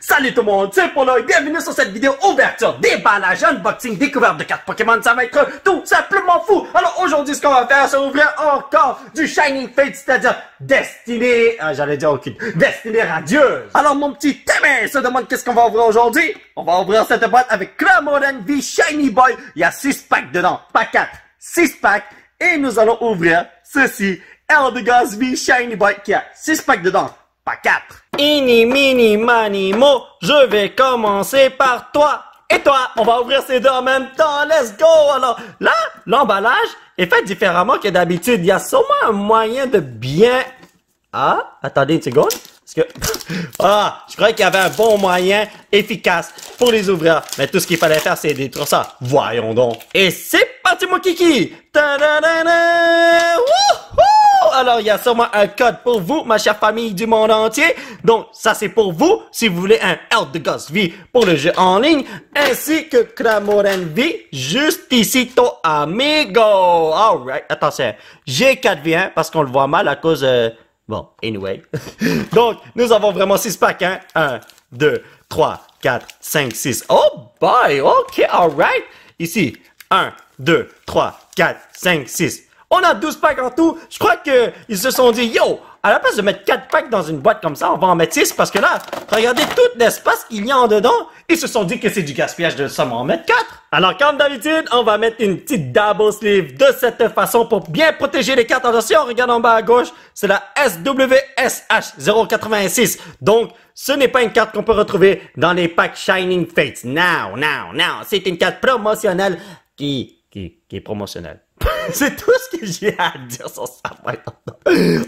Salut tout le monde, c'est Polo et bienvenue sur cette vidéo ouverture, déballage, unboxing, découverte de cartes Pokémon, ça va être tout simplement fou. Alors aujourd'hui, ce qu'on va faire, c'est ouvrir encore du Shining Fate, c'est-à-dire Destinée, ah, j'allais dire aucune, Destinée radieuse. Alors mon petit Témé se demande qu'est-ce qu'on va ouvrir aujourd'hui. On va ouvrir cette boîte avec Clamoran V Shiny Boy. Il y a 6 packs dedans, pas 4, 6 packs. Et nous allons ouvrir ceci, Eldegoss V Shiny Boy qui a 6 packs dedans, pas 4. Ini, mini, mani, mo, je vais commencer par toi. Et toi, on va ouvrir ces deux en même temps. Let's go! Alors, là, l'emballage est fait différemment que d'habitude. Il y a sûrement un moyen de bien... Ah, attendez une seconde. Parce que... ah, je croyais qu'il y avait un bon moyen efficace pour les ouvrir. Mais tout ce qu'il fallait faire, c'est détruire ça. Voyons donc. Et c'est parti, mon kiki! Ta-da-da-da! Wouhou! Alors, il y a sûrement un code pour vous, ma chère famille du monde entier. Donc, ça, c'est pour vous, si vous voulez un Health de Ghost V pour le jeu en ligne, ainsi que Cramoran V, juste ici, to amigo. Alright, attention. J'ai 4V1 parce qu'on le voit mal à cause... Euh... Bon, anyway. Donc, nous avons vraiment 6 packs, hein. 1, 2, 3, 4, 5, 6. Oh boy, ok, alright. Ici, 1, 2, 3, 4, 5, 6. On a 12 packs en tout. Je crois que ils se sont dit, yo, à la place de mettre 4 packs dans une boîte comme ça, on va en mettre 6 parce que là, regardez tout l'espace qu'il y a en dedans. Ils se sont dit que c'est du gaspillage de seulement en mettre 4. Alors, comme d'habitude, on va mettre une petite double sleeve de cette façon pour bien protéger les cartes. Attention, regarde en bas à gauche, c'est la SWSH086. Donc, ce n'est pas une carte qu'on peut retrouver dans les packs Shining Fates. Now, now, now. C'est une carte promotionnelle qui, qui, qui est promotionnelle. C'est tout ce que j'ai à dire sur ça.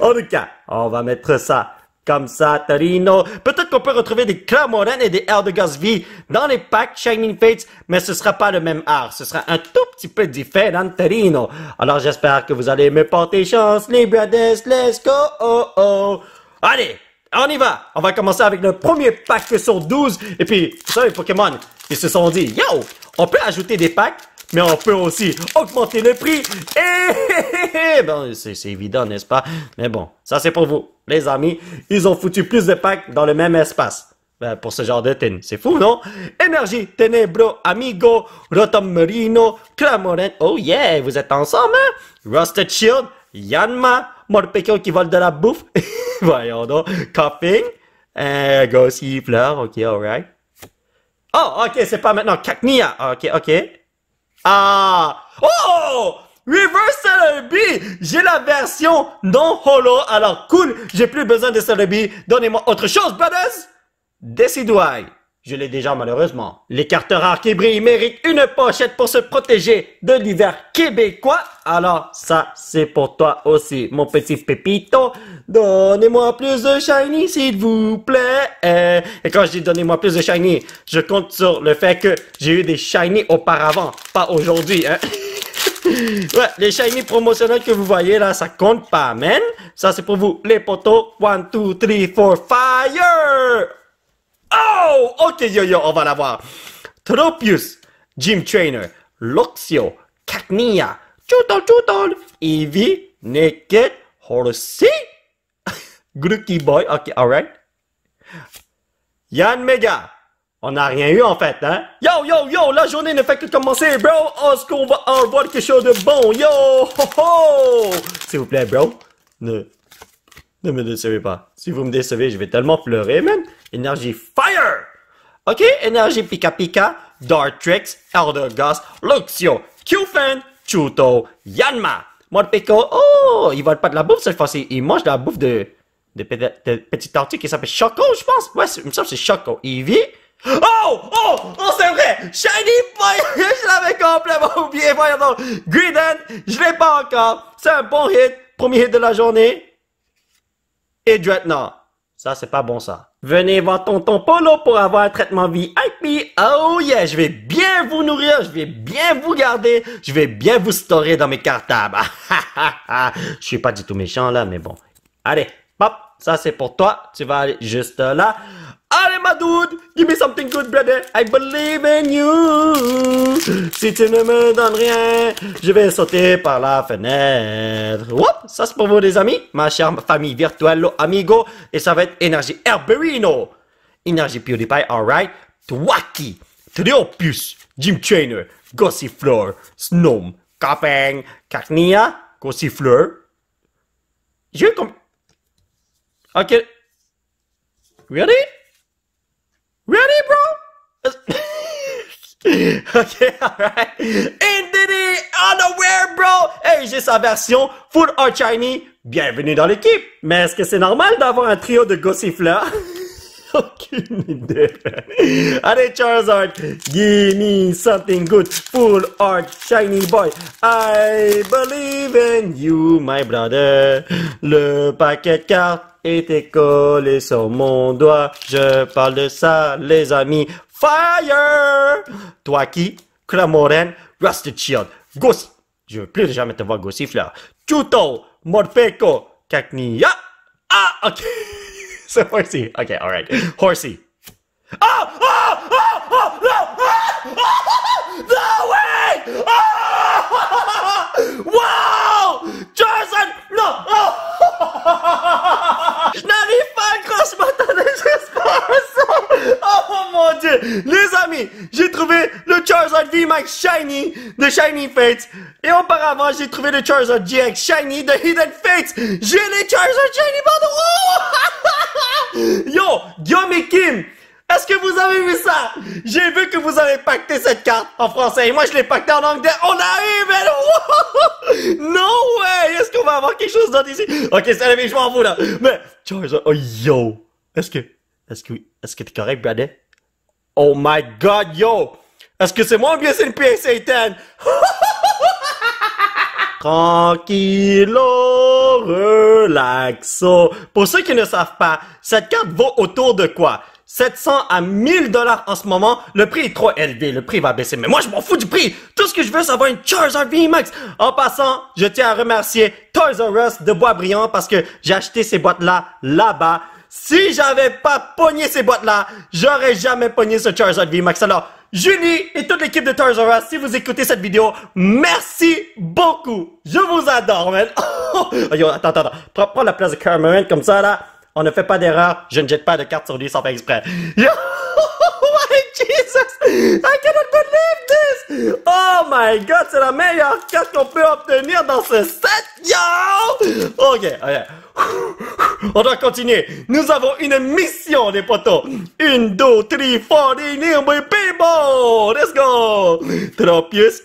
En tout cas, on va mettre ça comme ça, Torino. Peut-être qu'on peut retrouver des Clamoran et des Eldegoss V dans les packs Shining Fates, mais ce sera pas le même art. Ce sera un tout petit peu différent, Torino. Alors j'espère que vous allez me porter chance, brothers. Let's go! Oh, oh. Allez, on y va! On va commencer avec le premier pack sur 12. Et puis, vous savez, Pokémon, ils se sont dit, yo, on peut ajouter des packs mais on peut aussi augmenter le prix. Et bon, c'est évident, n'est-ce pas? Mais bon, ça c'est pour vous, les amis. Ils ont foutu plus de packs dans le même espace. Ben, pour ce genre de thème. C'est fou, non? Énergie, Tenebro, Amigo, Rotom Clamoren. Oh yeah, vous êtes ensemble, hein? Rusted Shield, Yanma, Morpeko qui vole de la bouffe. Voyons donc. Coughing, euh, Gossi, Fleur, ok, alright. Oh, ok, c'est pas maintenant. Cacnia, ok, ok. Ah! Oh! Reverse Celebi! J'ai la version non holo, alors cool, j'ai plus besoin de Celebi. Donnez-moi autre chose, brothers! Décidouaille. Je l'ai déjà malheureusement. Les cartes rares qui brillent méritent une pochette pour se protéger de l'hiver québécois. Alors ça, c'est pour toi aussi, mon petit pépito. Donnez-moi plus de shiny, s'il vous plaît. Et quand je dis donnez-moi plus de shiny, je compte sur le fait que j'ai eu des shiny auparavant, pas aujourd'hui. Hein. ouais, les shiny promotionnels que vous voyez là, ça compte pas, man. Ça, c'est pour vous, les potos. One, two, three, four, fire! Oh! Ok, yo, yo, on va l'avoir. Tropius, Gym Trainer, Luxio, Cacnea, Chutol, Chutol, Eevee, Naked, Horsey, Grookey Boy, ok, alright. Yann Mega, on n'a rien eu en fait, hein? Yo, yo, yo, la journée ne fait que commencer, bro! Est-ce qu'on va avoir quelque chose de bon? Yo, ho, ho! S'il vous plaît, bro, ne, ne me décevez pas. Si vous me décevez, je vais tellement pleurer, man. Énergie Fire! Ok, énergie Pika Pika, Dartrix, Eldergoss, Luxio, Qfen, Chuto, Yanma, Morpeko. Oh, il vole pas de la bouffe cette fois-ci. Il mange de la bouffe de, de, de, petites tortues qui s'appelle Choco, je pense. Ouais, il me semble que c'est Choco. Eevee. Oh! Oh! Oh, c'est vrai! Shiny Boy! je l'avais complètement oublié. Voyons donc. Greedent, je l'ai pas encore. C'est un bon hit. Premier hit de la journée. Et Dreadnought. Ça, c'est pas bon, ça. Venez voir Tonton Polo pour avoir un traitement VIP. Oh yeah, je vais bien vous nourrir, je vais bien vous garder, je vais bien vous storer dans mes cartables. je suis pas du tout méchant, là, mais bon. Allez, hop, ça c'est pour toi. Tu vas aller juste là. Allez, ma dude, give me something good, brother. I believe in you. Si tu ne me donnes rien, je vais sauter par la fenêtre. Whoop, ça c'est pour vous, les amis. Ma chère famille virtuelle, amigo. Et ça va être énergie Herberino. Énergie PewDiePie, alright. Twaki, Triopius, Jim Trainer, Gossifleur, Snom, Kapeng, Kaknia, Gossifleur. J'ai comme... Ok. Ready? Ready, bro? ok, alright. Indity, unaware, bro! Hey, j'ai sa version Full Art Shiny. Bienvenue dans l'équipe. Mais est-ce que c'est normal d'avoir un trio de Gossifleur? Aucune idée. Allez, Charizard, give me something good. Full art, shiny boy. I believe in you, my brother. Le paquet de cartes était collé sur mon doigt. Je parle de ça, les amis. Fire! Toi qui? Cramoren, Rusted Shield, Ghost. Je veux plus jamais te voir Gossifleur. Chuto, Morpeko, Cacnia. Ah, ok. C'est Horsey. Ok, alright. Horsey. Oh! Oh! Oh! Oh! No! Oh! No way! Oh! Wow! Jason! No! Oh! Je n'arrive pas à croche m'attendais j'espère ça! Oh mon dieu! Les amis, j'ai trouvé le Charizard VMAX Shiny de Shiny Fates. Et auparavant, j'ai trouvé le Charizard GX Shiny de Hidden Fates. J'ai les Charizard Shiny pardon! Oh! Yo! Guillaume et Kim! Est-ce que vous avez vu ça? J'ai vu que vous avez pacté cette carte en français et moi je l'ai pacté en anglais. On arrive, man! Wow! No way! Est-ce qu'on va avoir quelque chose d'autre ici? Ok, c'est la je m'en fous là. Mais, Charizard, oh yo! Est-ce que, est-ce que, est-ce que t'es correct, Brad? Oh my god, yo! Est-ce que c'est moi ou bien c'est une PS Satan? Tranquillo, relaxo. Pour ceux qui ne savent pas, cette carte vaut autour de quoi? 700 à 1000 dollars en ce moment. Le prix est trop élevé. Le prix va baisser. Mais moi, je m'en fous du prix. Tout ce que je veux, c'est avoir une Charizard VMAX. En passant, je tiens à remercier Toys R Us de Boisbriand parce que j'ai acheté ces boîtes-là là-bas. Si j'avais pas pogné ces boîtes-là, j'aurais jamais pogné ce Charizard VMAX. Alors, Julie et toute l'équipe de Toys R si vous écoutez cette vidéo, merci beaucoup. Je vous adore, man. Oh, yo, attends, attends, attends. Prends, la place de Cameron comme ça, là. On ne fait pas d'erreur. Je ne jette pas de cartes sur lui sans faire exprès. Yo! Oh my Jesus cannot believe this! Oh my god, c'est la meilleure carte qu'on peut obtenir dans ce set, yo! Ok, ok. On doit continuer. Nous avons une mission, les potos. Une, deux, trois, four, my people! Let's go! Tropius,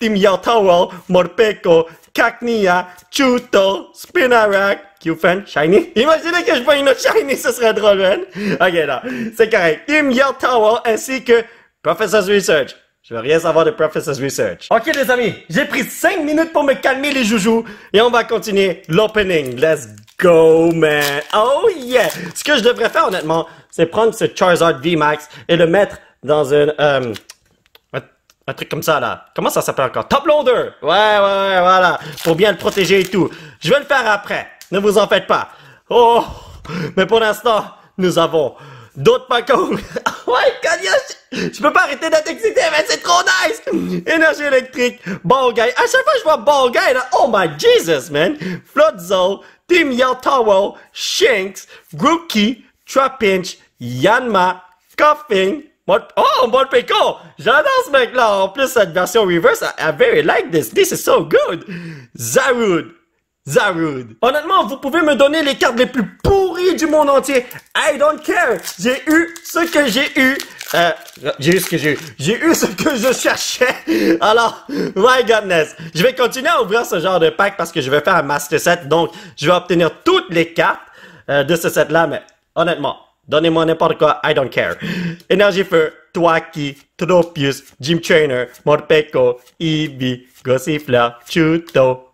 Team Towel, Morpeko, Cacnea, Chuto, Spinarak, Q-Fan, Shiny. Imaginez que je vois une Shiny, ce serait drôle, man. Ok, là, c'est correct. Yell Tower ainsi que Professor's Research. Je veux rien savoir de Professor's Research. Ok, les amis, j'ai pris 5 minutes pour me calmer les joujoux et on va continuer l'opening. Let's go, man. Oh yeah! Ce que je devrais faire, honnêtement, c'est prendre ce Charizard VMAX et le mettre dans une... Euh, un truc comme ça, là. Comment ça s'appelle encore? Top loader! Ouais, ouais, ouais, voilà. Pour bien le protéger et tout. Je vais le faire après. Ne vous en faites pas. Oh! Mais pour l'instant, nous avons d'autres pacos. ouais, God, je peux pas arrêter d'être excité, mais c'est trop nice! Énergie électrique, ball guy. À chaque fois je vois ball guy, là, oh my Jesus, man! Floodzo, Team Tower, Shanks, Grookey, Trapinch, Yanma, Coughing, oh, Morpeko! J'adore ce mec-là! En plus, cette version reverse, I, I very like this. This is so good! Zarude! Zarude! Honnêtement, vous pouvez me donner les cartes les plus pourries du monde entier. I don't care! J'ai eu ce que j'ai eu. Euh, j'ai eu ce que j'ai eu. J'ai eu ce que je cherchais. Alors, my goodness. Je vais continuer à ouvrir ce genre de pack parce que je vais faire un master set. Donc, je vais obtenir toutes les cartes euh, de ce set-là. Mais honnêtement, Donnez-moi n'importe quoi, I don't care. Énergie Feu, Twaki, Tropius, Jim Trainer, Morpeko, Eevee, Gossifleur, Chuto.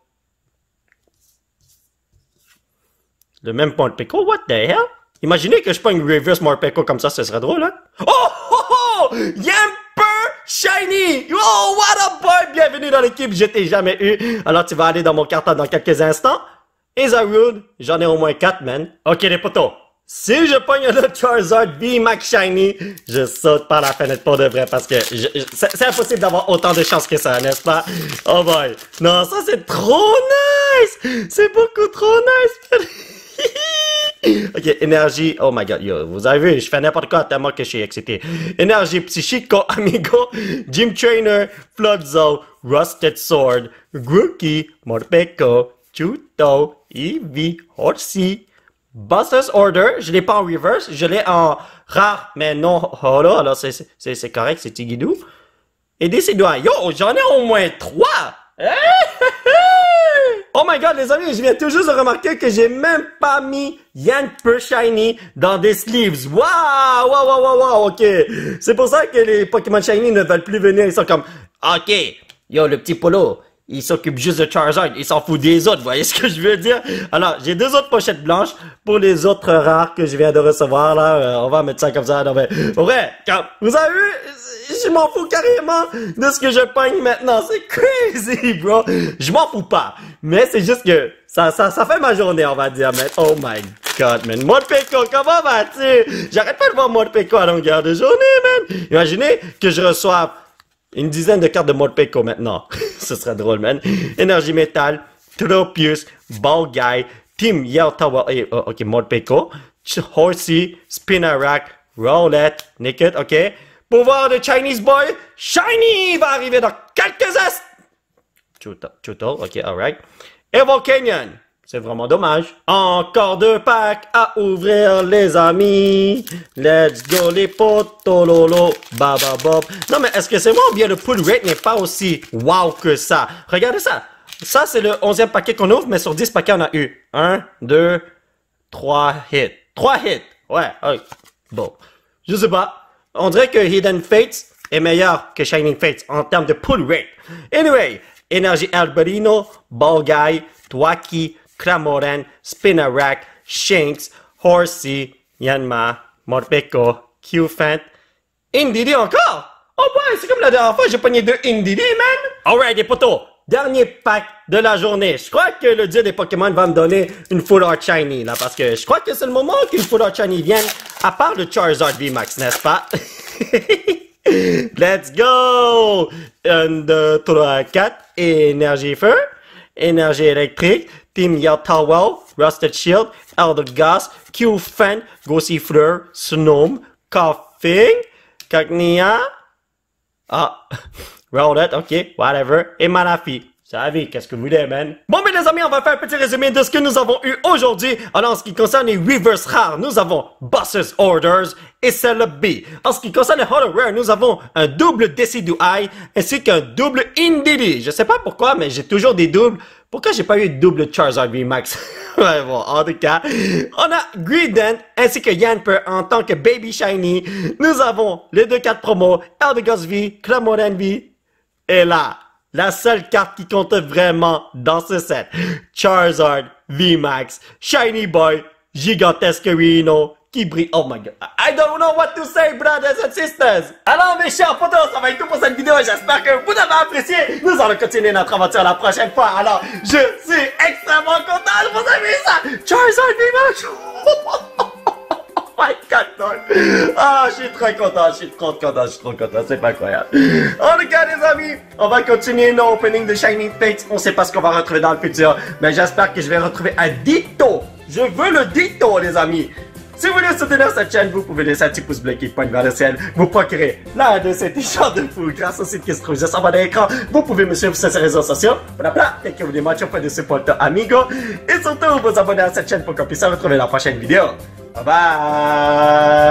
Le même Morpeko, what the hell? Imaginez que je une reverse Morpeko comme ça, ce serait drôle, hein? Oh, oh, oh! Yamper Shiny! Oh, what a boy! Bienvenue dans l'équipe, je t'ai jamais eu. Alors, tu vas aller dans mon carton dans quelques instants. Et j'en ai au moins 4, man. Ok, les potos. Si je pogne le Charizard V-Max Shiny, je saute par la fenêtre pour de vrai parce que c'est impossible d'avoir autant de chance que ça, n'est-ce pas? Oh boy. Non, ça c'est trop nice! C'est beaucoup trop nice! ok, énergie. Oh my god, yo, vous avez vu, je fais n'importe quoi tellement que je suis excité. Énergie psychico, amigo, Gym Trainer, Floodzo, Rusted Sword, Grookey, Morpeko, Chuto, Eevee, Horsey, Buster's Order, je l'ai pas en reverse, je l'ai en rare, mais non holo, alors c'est correct, c'est Tigidou. Et des. Yo, j'en ai au moins trois! Oh my god, les amis, je viens tout juste de remarquer que j'ai même pas mis Yann Per Shiny dans des sleeves. Waouh, waouh, waouh, waouh, wow, ok. C'est pour ça que les Pokémon Shiny ne veulent plus venir. Ils sont comme, ok, yo, le petit Polo, il s'occupe juste de Charizard, il s'en fout des autres, vous voyez ce que je veux dire? Alors, j'ai deux autres pochettes blanches pour les autres rares que je viens de recevoir, là. Euh, on va mettre ça comme ça. Non, mais, vrai, quand, vous avez vu, je m'en fous carrément de ce que je pogne maintenant. C'est crazy, bro. Je m'en fous pas. Mais c'est juste que ça, ça, ça fait ma journée, on va dire, man. Oh my god, man. Morpeko, comment vas-tu? J'arrête pas de voir Morpeko à longueur de journée, man. Imaginez que je reçoive une dizaine de cartes de Morpeko maintenant. Ce serait drôle, man. Énergie métal, Tropius, Ball Guy, Team eh, oh, ok, Morpeko, Horsey, Spinarak, Rowlet, Naked, ok. Pouvoir de Chinese Boy, Shiny va arriver dans quelques instants. Chuto, ok, alright. Et Volcanion, c'est vraiment dommage. Encore deux packs à ouvrir, les amis. Let's go, les potololo, baba bob. Non, mais est-ce que c'est moi ou bien le pull rate n'est pas aussi wow que ça? Regardez ça. Ça, c'est le onzième paquet qu'on ouvre, mais sur 10 paquets, on a eu 1, 2, 3 hits. 3 hits. Ouais, ok. Bon. Je sais pas. On dirait que Hidden Fates est meilleur que Shining Fates en termes de pull rate. Anyway, Énergie Alberino, Ball Guy, Twaki, Cramoran, Spinarak, Shanks, Horsey, Yanma, Morpeko, Qfant, Indidi encore! Oh boy, c'est comme la dernière fois, j'ai pogné deux Indidi, man! Alright, les potos, dernier pack de la journée. Je crois que le dieu des Pokémon va me donner une Full Art Shiny, là, parce que je crois que c'est le moment qu'une Full Art Shiny vienne, à part le Charizard VMAX, n'est-ce pas? Let's go! 1, 2, 3, 4. Énergie feu. Énergie électrique. Team Yatawell. Rusted Shield. Elder Gas. Q-Fan. Gossifleur. Snom. Coughing. Cagnia. Ah. Rowlet, ok, whatever. Et Manafi. Savez, qu'est-ce que vous voulez, man? Bon, mais les amis, on va faire un petit résumé de ce que nous avons eu aujourd'hui. Alors, en ce qui concerne les reverse rares, nous avons Boss's Orders et celle B. En ce qui concerne les Hollow Rare, nous avons un double Decidu Eye ainsi qu'un double Indili. Je sais pas pourquoi, mais j'ai toujours des doubles. Pourquoi j'ai pas eu de double Charizard VMAX? ouais, bon, en tout cas, on a Greedent ainsi que Yanper en tant que Baby Shiny. Nous avons les deux cartes promo, Eldegoss V, Clamoran V, et là, la seule carte qui compte vraiment dans ce set. Charizard, VMAX, Shiny Boy, Gigantesque Reno, qui brille. Oh my god. I don't know what to say, brothers and sisters. Alors, mes chers potos, ça va être tout pour cette vidéo. J'espère que vous avez apprécié. Nous allons continuer notre aventure la prochaine fois. Alors, je suis extrêmement content de vous avez ça. Charizard, VMAX. my god, Ah, je suis très content, je suis trop content, je suis trop content, c'est pas incroyable. En tout cas, les amis, on va continuer nos openings de Shining Fates. On sait pas ce qu'on va retrouver dans le futur, mais j'espère que je vais retrouver un Ditto. Je veux le Ditto, les amis. Si vous voulez soutenir cette chaîne, vous pouvez laisser un petit pouce bleu qui pointe vers le ciel. Vous procurez l'un de ces t-shirts de fou grâce au site qui se trouve juste en bas de l'écran. Vous pouvez me suivre sur ces réseaux sociaux. Voilà, et que vous matcher auprès de pote amigo. Et surtout, vous abonner à cette chaîne pour qu'on puisse se retrouver dans la prochaine vidéo. Bye-bye.